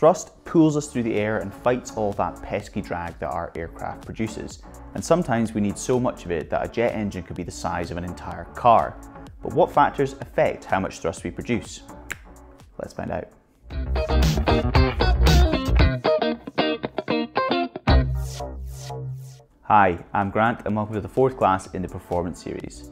Thrust pulls us through the air and fights all that pesky drag that our aircraft produces. And sometimes we need so much of it that a jet engine could be the size of an entire car. But what factors affect how much thrust we produce? Let's find out. Hi, I'm Grant and welcome to the fourth class in the Performance series.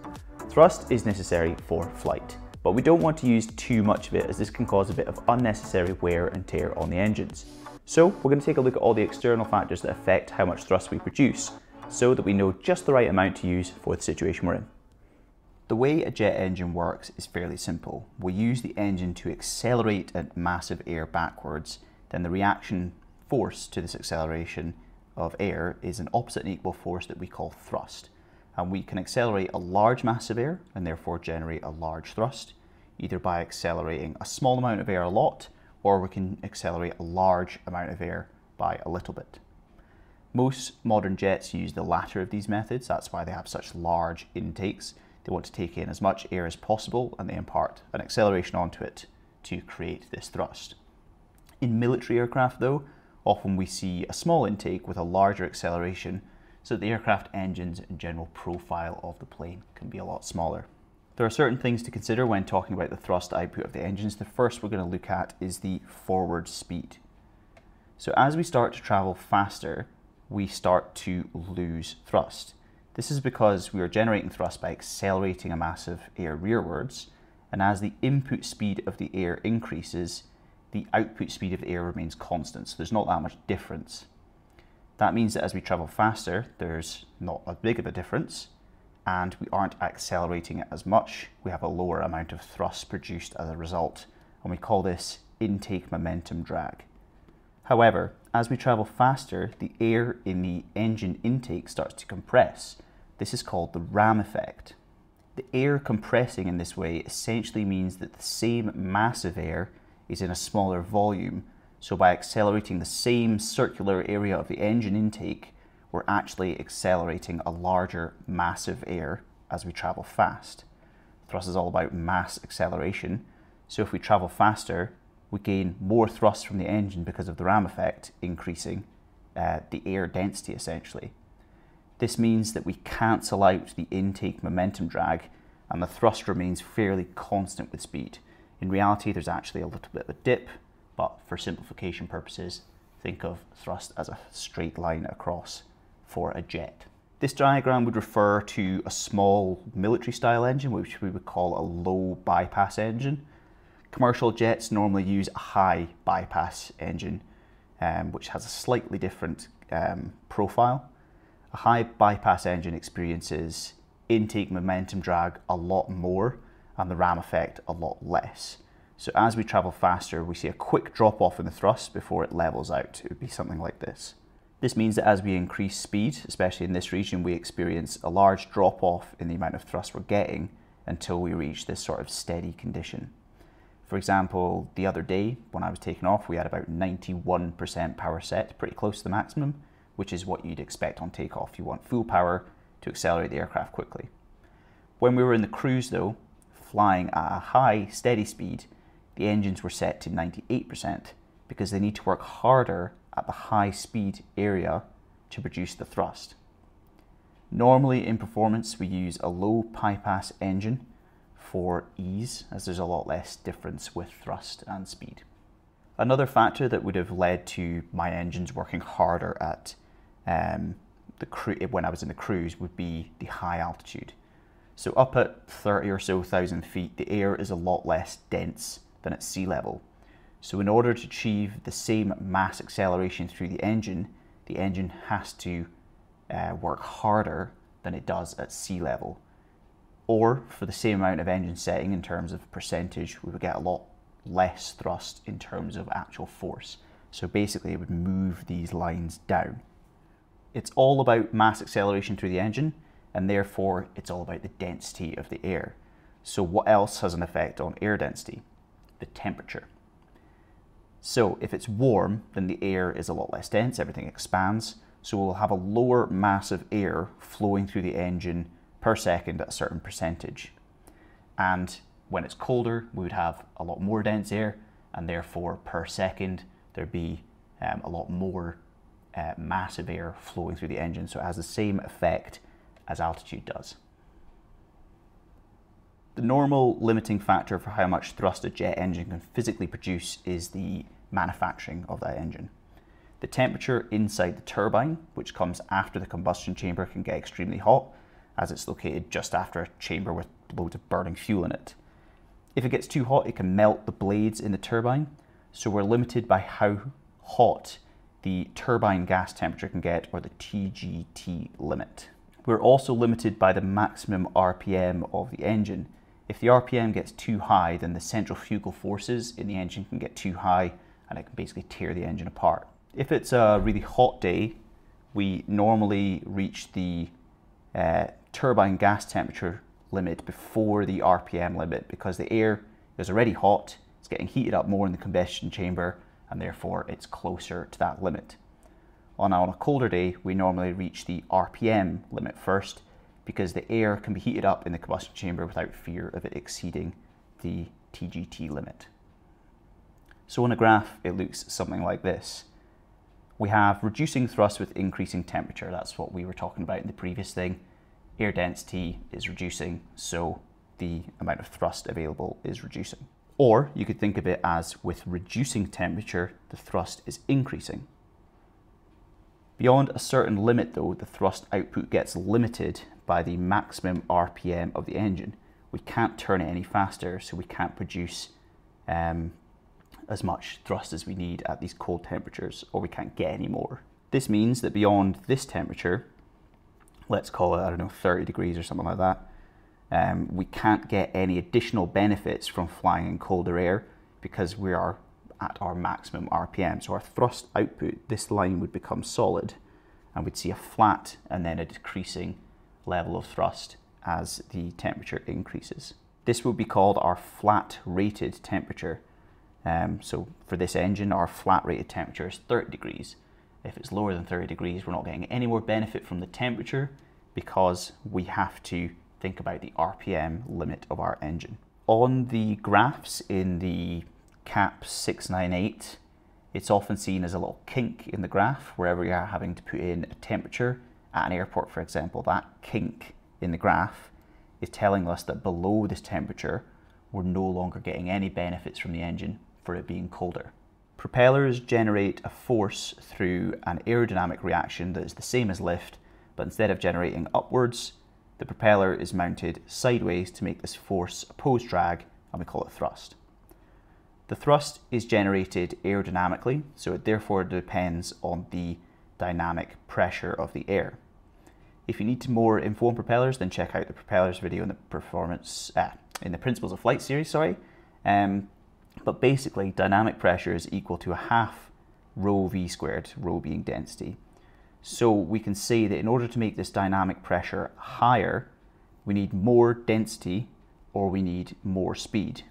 Thrust is necessary for flight but we don't want to use too much of it as this can cause a bit of unnecessary wear and tear on the engines. So we're going to take a look at all the external factors that affect how much thrust we produce, so that we know just the right amount to use for the situation we're in. The way a jet engine works is fairly simple. We use the engine to accelerate at massive air backwards, then the reaction force to this acceleration of air is an opposite and equal force that we call thrust. And we can accelerate a large mass of air and therefore generate a large thrust, either by accelerating a small amount of air a lot, or we can accelerate a large amount of air by a little bit. Most modern jets use the latter of these methods, that's why they have such large intakes. They want to take in as much air as possible and they impart an acceleration onto it to create this thrust. In military aircraft though, often we see a small intake with a larger acceleration so that the aircraft engines and general profile of the plane can be a lot smaller. There are certain things to consider when talking about the thrust output of the engines. The first we're going to look at is the forward speed. So as we start to travel faster, we start to lose thrust. This is because we are generating thrust by accelerating a mass of air rearwards, and as the input speed of the air increases, the output speed of the air remains constant, so there's not that much difference. That means that as we travel faster, there's not as big of a difference, and we aren't accelerating it as much. We have a lower amount of thrust produced as a result, and we call this intake momentum drag. However, as we travel faster, the air in the engine intake starts to compress. This is called the ram effect. The air compressing in this way essentially means that the same mass of air is in a smaller volume. So by accelerating the same circular area of the engine intake, we're actually accelerating a larger mass of air as we travel fast. Thrust is all about mass acceleration. So if we travel faster, we gain more thrust from the engine because of the ram effect, increasing uh, the air density essentially. This means that we cancel out the intake momentum drag and the thrust remains fairly constant with speed. In reality, there's actually a little bit of a dip, but for simplification purposes, think of thrust as a straight line across for a jet. This diagram would refer to a small military style engine, which we would call a low bypass engine. Commercial jets normally use a high bypass engine, um, which has a slightly different um, profile. A high bypass engine experiences intake momentum drag a lot more and the ram effect a lot less. So as we travel faster, we see a quick drop off in the thrust before it levels out. It would be something like this. This means that as we increase speed, especially in this region, we experience a large drop off in the amount of thrust we're getting until we reach this sort of steady condition. For example, the other day when I was taking off, we had about 91% power set, pretty close to the maximum, which is what you'd expect on takeoff. You want full power to accelerate the aircraft quickly. When we were in the cruise though, flying at a high, steady speed, the engines were set to 98% because they need to work harder at the high speed area to produce the thrust. Normally in performance we use a low bypass engine for ease as there's a lot less difference with thrust and speed. Another factor that would have led to my engines working harder at um, the when I was in the cruise would be the high altitude. So up at 30 or so thousand feet, the air is a lot less dense than at sea level. So in order to achieve the same mass acceleration through the engine, the engine has to uh, work harder than it does at sea level. Or for the same amount of engine setting in terms of percentage, we would get a lot less thrust in terms of actual force. So basically it would move these lines down. It's all about mass acceleration through the engine and therefore it's all about the density of the air. So what else has an effect on air density? The temperature. So if it's warm, then the air is a lot less dense, everything expands. So we'll have a lower mass of air flowing through the engine per second at a certain percentage. And when it's colder, we would have a lot more dense air, and therefore per second, there'd be um, a lot more uh, mass of air flowing through the engine, so it has the same effect as altitude does. The normal limiting factor for how much thrust a jet engine can physically produce is the manufacturing of that engine. The temperature inside the turbine, which comes after the combustion chamber, can get extremely hot as it's located just after a chamber with loads of burning fuel in it. If it gets too hot, it can melt the blades in the turbine, so we're limited by how hot the turbine gas temperature can get, or the TGT limit. We're also limited by the maximum RPM of the engine, if the RPM gets too high, then the centrifugal forces in the engine can get too high and it can basically tear the engine apart. If it's a really hot day, we normally reach the uh, turbine gas temperature limit before the RPM limit because the air is already hot, it's getting heated up more in the combustion chamber, and therefore it's closer to that limit. On, on a colder day, we normally reach the RPM limit first, because the air can be heated up in the combustion chamber without fear of it exceeding the TGT limit. So on a graph, it looks something like this. We have reducing thrust with increasing temperature. That's what we were talking about in the previous thing. Air density is reducing, so the amount of thrust available is reducing. Or you could think of it as with reducing temperature, the thrust is increasing. Beyond a certain limit though, the thrust output gets limited by the maximum RPM of the engine. We can't turn it any faster, so we can't produce um, as much thrust as we need at these cold temperatures, or we can't get any more. This means that beyond this temperature, let's call it, I don't know, 30 degrees or something like that, um, we can't get any additional benefits from flying in colder air because we are at our maximum RPM. So our thrust output, this line would become solid and we'd see a flat and then a decreasing level of thrust as the temperature increases. This would be called our flat rated temperature. Um, so for this engine, our flat rated temperature is 30 degrees. If it's lower than 30 degrees, we're not getting any more benefit from the temperature because we have to think about the RPM limit of our engine. On the graphs in the CAP 698, it's often seen as a little kink in the graph wherever you're having to put in a temperature at an airport, for example, that kink in the graph is telling us that below this temperature, we're no longer getting any benefits from the engine for it being colder. Propellers generate a force through an aerodynamic reaction that is the same as lift, but instead of generating upwards, the propeller is mounted sideways to make this force oppose drag, and we call it thrust. The thrust is generated aerodynamically, so it therefore depends on the dynamic pressure of the air. If you need more info on propellers, then check out the propellers video in the performance uh, in the principles of flight series. Sorry, um, but basically, dynamic pressure is equal to a half rho v squared, rho being density. So we can say that in order to make this dynamic pressure higher, we need more density or we need more speed,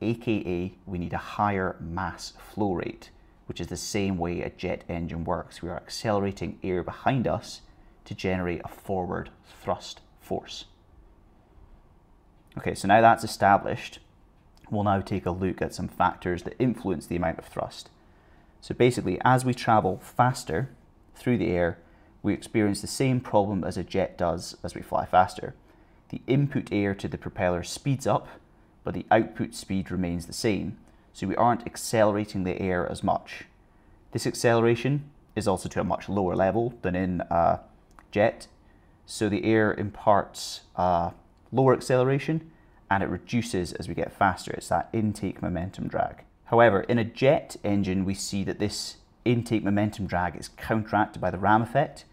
aka we need a higher mass flow rate which is the same way a jet engine works. We are accelerating air behind us to generate a forward thrust force. Okay, so now that's established, we'll now take a look at some factors that influence the amount of thrust. So basically, as we travel faster through the air, we experience the same problem as a jet does as we fly faster. The input air to the propeller speeds up, but the output speed remains the same so we aren't accelerating the air as much. This acceleration is also to a much lower level than in a jet, so the air imparts lower acceleration and it reduces as we get faster. It's that intake momentum drag. However, in a jet engine, we see that this intake momentum drag is counteracted by the ram effect.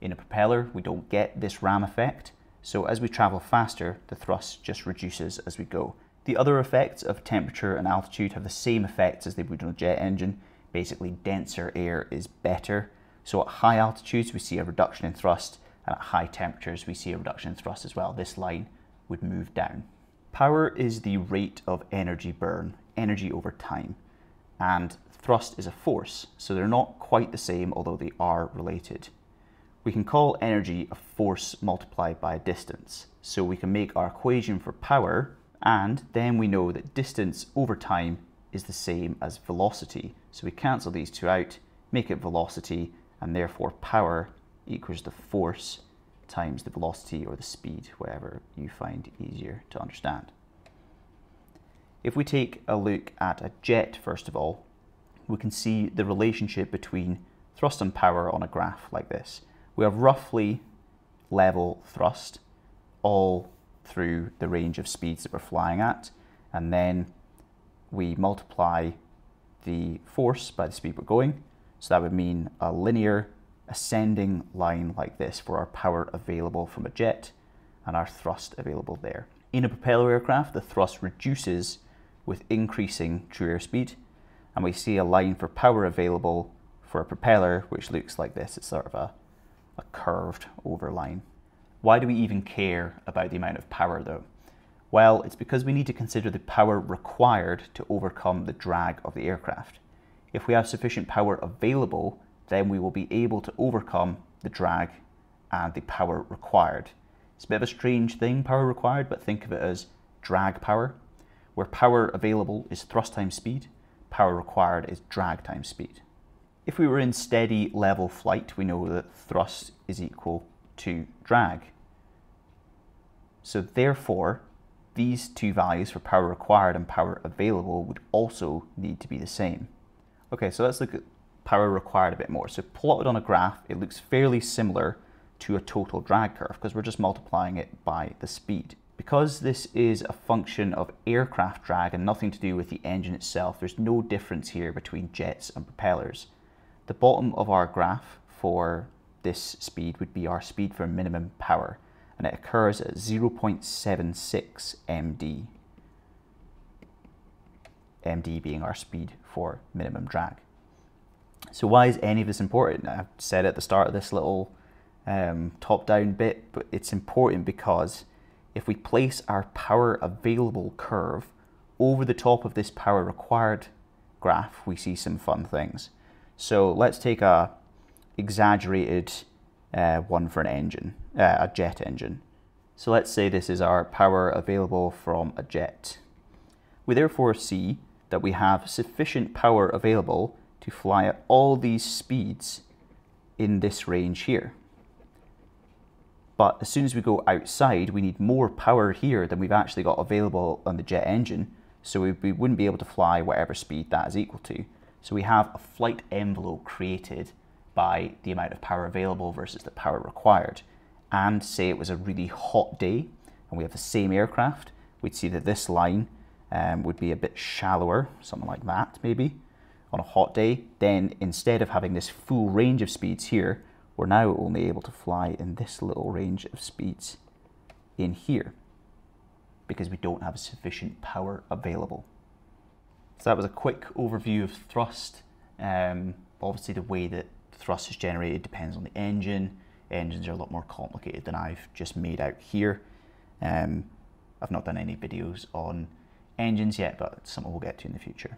In a propeller, we don't get this ram effect. So as we travel faster, the thrust just reduces as we go. The other effects of temperature and altitude have the same effects as they would on a jet engine. Basically, denser air is better. So at high altitudes, we see a reduction in thrust, and at high temperatures, we see a reduction in thrust as well. This line would move down. Power is the rate of energy burn, energy over time, and thrust is a force, so they're not quite the same, although they are related. We can call energy a force multiplied by a distance, so we can make our equation for power and then we know that distance over time is the same as velocity. So we cancel these two out, make it velocity, and therefore power equals the force times the velocity or the speed, whatever you find easier to understand. If we take a look at a jet, first of all, we can see the relationship between thrust and power on a graph like this. We have roughly level thrust all through the range of speeds that we're flying at, and then we multiply the force by the speed we're going. So that would mean a linear ascending line like this for our power available from a jet and our thrust available there. In a propeller aircraft, the thrust reduces with increasing true airspeed, and we see a line for power available for a propeller, which looks like this. It's sort of a, a curved over line. Why do we even care about the amount of power though? Well, it's because we need to consider the power required to overcome the drag of the aircraft. If we have sufficient power available, then we will be able to overcome the drag and the power required. It's a bit of a strange thing, power required, but think of it as drag power, where power available is thrust times speed, power required is drag times speed. If we were in steady level flight, we know that thrust is equal to drag. So therefore, these two values for power required and power available would also need to be the same. Okay, so let's look at power required a bit more. So plotted on a graph, it looks fairly similar to a total drag curve because we're just multiplying it by the speed. Because this is a function of aircraft drag and nothing to do with the engine itself, there's no difference here between jets and propellers. The bottom of our graph for this speed would be our speed for minimum power and it occurs at 0.76 MD. MD being our speed for minimum drag. So why is any of this important? I've said at the start of this little um, top-down bit, but it's important because if we place our power available curve over the top of this power required graph, we see some fun things. So let's take a exaggerated uh, one for an engine, uh, a jet engine. So let's say this is our power available from a jet. We therefore see that we have sufficient power available to fly at all these speeds in this range here. But as soon as we go outside, we need more power here than we've actually got available on the jet engine. So we, we wouldn't be able to fly whatever speed that is equal to. So we have a flight envelope created by the amount of power available versus the power required. And say it was a really hot day and we have the same aircraft, we'd see that this line um, would be a bit shallower, something like that maybe, on a hot day. Then instead of having this full range of speeds here, we're now only able to fly in this little range of speeds in here because we don't have sufficient power available. So that was a quick overview of thrust. Um, obviously the way that thrust is generated depends on the engine. Engines are a lot more complicated than I've just made out here. Um, I've not done any videos on engines yet, but something we'll get to in the future.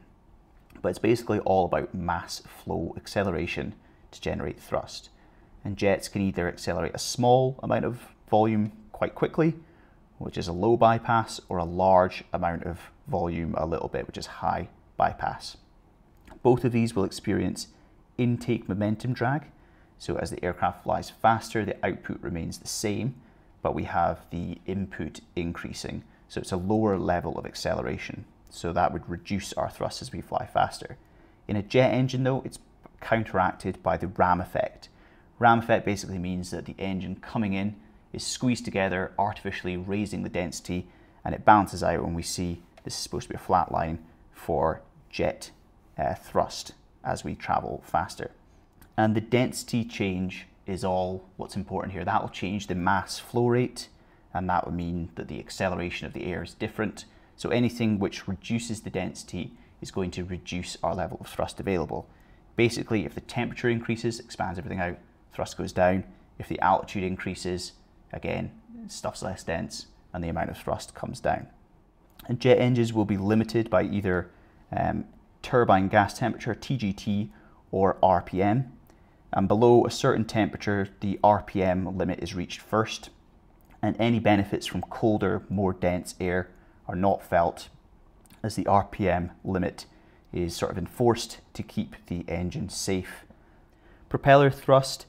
But it's basically all about mass flow acceleration to generate thrust. And jets can either accelerate a small amount of volume quite quickly, which is a low bypass, or a large amount of volume a little bit, which is high bypass. Both of these will experience intake momentum drag. So as the aircraft flies faster, the output remains the same, but we have the input increasing. So it's a lower level of acceleration. So that would reduce our thrust as we fly faster. In a jet engine though, it's counteracted by the ram effect. Ram effect basically means that the engine coming in is squeezed together, artificially raising the density, and it balances out when we see this is supposed to be a flat line for jet uh, thrust as we travel faster. And the density change is all what's important here. That will change the mass flow rate, and that would mean that the acceleration of the air is different. So anything which reduces the density is going to reduce our level of thrust available. Basically, if the temperature increases, expands everything out, thrust goes down. If the altitude increases, again, stuff's less dense and the amount of thrust comes down. And jet engines will be limited by either um, turbine gas temperature, TGT, or RPM. And below a certain temperature, the RPM limit is reached first, and any benefits from colder, more dense air are not felt as the RPM limit is sort of enforced to keep the engine safe. Propeller thrust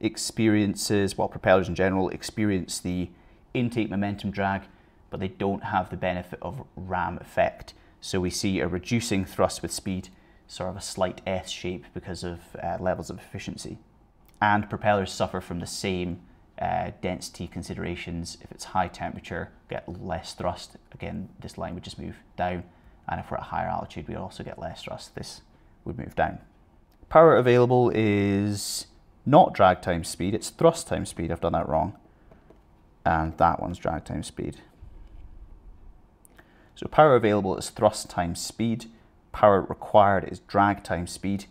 experiences, well, propellers in general experience the intake momentum drag, but they don't have the benefit of ram effect. So we see a reducing thrust with speed, sort of a slight S shape because of uh, levels of efficiency. And propellers suffer from the same uh, density considerations. If it's high temperature, get less thrust. Again, this line would just move down. And if we're at higher altitude, we also get less thrust. This would move down. Power available is not drag times speed, it's thrust times speed. I've done that wrong. And that one's drag times speed. So power available is thrust times speed. Power required is drag times speed.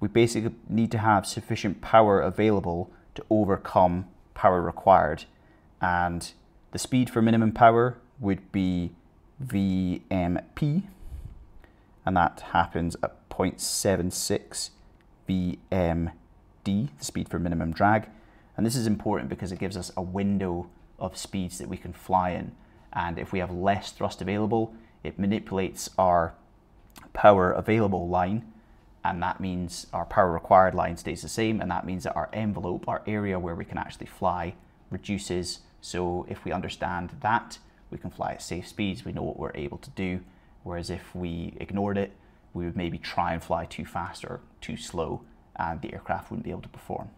We basically need to have sufficient power available to overcome power required. And the speed for minimum power would be VMP, and that happens at 0.76 VMD, the speed for minimum drag. And this is important because it gives us a window of speeds that we can fly in. And if we have less thrust available, it manipulates our power available line and that means our power required line stays the same and that means that our envelope, our area where we can actually fly reduces. So if we understand that, we can fly at safe speeds, we know what we're able to do. Whereas if we ignored it, we would maybe try and fly too fast or too slow and the aircraft wouldn't be able to perform.